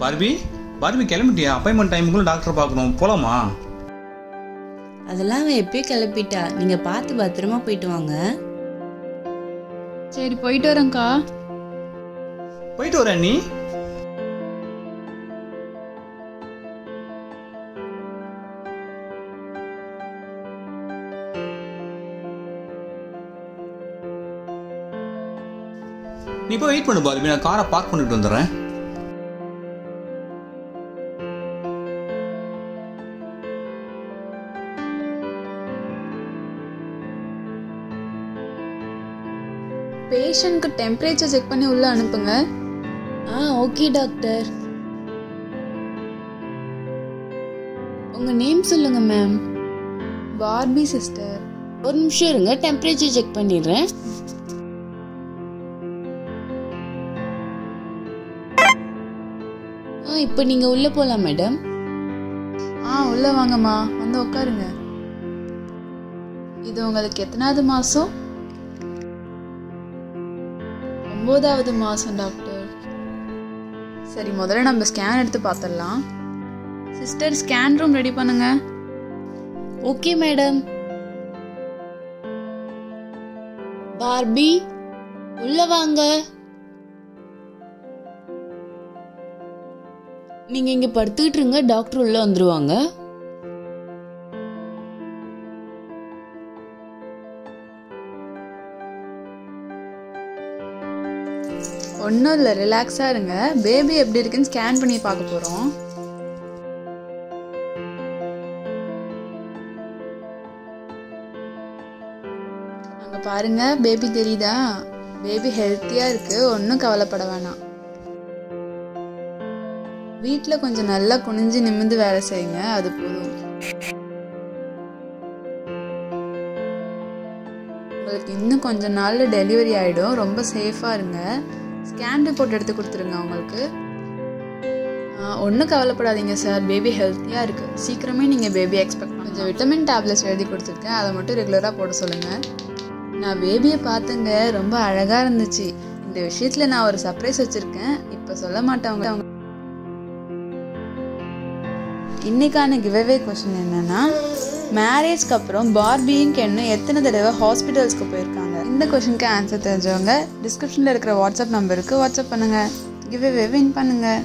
Barbie Barbie கிளம்பிட்டியா? Appointment டைமுக்குள்ள doctor பார்க்கணும். போலாமா? அதெல்லாம் அவன் எப்பயே கிளப்பிட்டா. நீங்கள் பார்த்து பத்திரமா போயிட்டு வாங்க. சரி போயிட்டு வரேன்க்கா. போயிட்டு வரேன் நீ. நீ போய் வெயிட் பண்ணு பார்பி. நான் காரை பார்க் பண்ணிட்டு வந்துடுறேன். பேஷண்ட்க்கு டெம்பரேச்சர் செக் பண்ணி உள்ள அனுப்புங்க. ஆ ஓகே டாக்டர் உங்கள் நேம் சொல்லுங்க மேம் பார்பி சிஸ்டர் ஒரு நிமிஷம் இருங்க டெம்பரேச்சர் செக் பண்ணிடுறேன். ஆ இப்போ நீங்கள் உள்ளே போகலாம் மேடம் ஆ உள்ள வாங்கம்மா. வந்து உட்காருங்க இது உங்களுக்கு எத்தனாவது மாசம்? ஒன்பதாவது மாசம் டாக்டர். சரி முதல்ல நம்ம ஸ்கேன் எடுத்து பார்த்துடலாம் சிஸ்டர் ஸ்கேன் ரூம் ரெடி பண்ணுங்க. Okay madam. பார்பி உள்ள வாங்க. நீங்க இங்க படுத்துக்கிட்டு இருங்க டாக்டர் உள்ள வந்துருவாங்க. ஒன்றும் இல்லை ரிலாக்ஸாக இருங்க. பேபி எப்படி இருக்குன்னு ஸ்கேன் பண்ணி பார்க்க போகிறோம் அங்கே பாருங்க பேபி தெரியுதா? பேபி ஹெல்த்தியாக இருக்குது ஒன்றும் கவலைப்பட வேணாம். வீட்டில் கொஞ்சம் நல்லா குனிஞ்சு நிமிர்ந்து வேலை செய்யுங்க அது போதும். உங்களுக்கு இன்னும் கொஞ்ச நாளில் டெலிவரி ஆகிடும் ரொம்ப சேஃபாக இருங்க. ஸ்கேன் ரிப்போர்ட் எடுத்து கொடுத்துருங்க அவங்களுக்கு. ஒன்றும் கவலைப்படாதீங்க சார் பேபி ஹெல்த்தியாக இருக்குது சீக்கிரமே நீங்கள் பேபி எக்ஸ்பெக்ட் கொஞ்சம் விட்டமின் டேப்லெட்ஸ் எழுதி கொடுத்துருக்கேன். அதை மட்டும் ரெகுலராக போட சொல்லுங்கள் நான் பேபியை பார்த்துங்க. ரொம்ப அழகாக இருந்துச்சு. இந்த விஷயத்தில் நான் ஒரு சர்ப்ரைஸ் வச்சுருக்கேன். இப்போ சொல்ல மாட்டவங்க. அவங்க இன்னைக்கான கிவ்அவே கொஷின் என்னன்னா மேரேஜ்க்கு அப்புறம் பார்பியும் கென்னும் எத்தனை தடவை ஹாஸ்பிட்டல்ஸ்க்கு போயிருக்காங்க? இந்த கொஷினுக்கு ஆன்சர் தெரிஞ்சவங்க டிஸ்கிரிப்ஷனில் இருக்கிற வாட்ஸ்அப் நம்பருக்கு வாட்ஸ்அப் பண்ணுங்க. கிவ்அவே வின் பண்ணுங்கள்